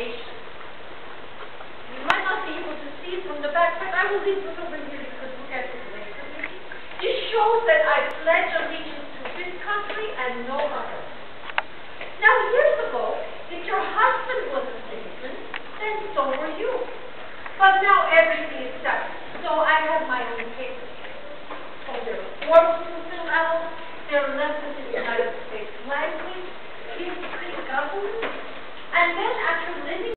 foundation. You might not be able to see it from the back, but I will leave this over here because look at it later. This shows that I pledge allegiance to this country and no other. Now, years ago, if your husband was a citizen, then so were you. But now everything is separate. So I have my own papers. So there are forms to fill out, there are lessons in the United States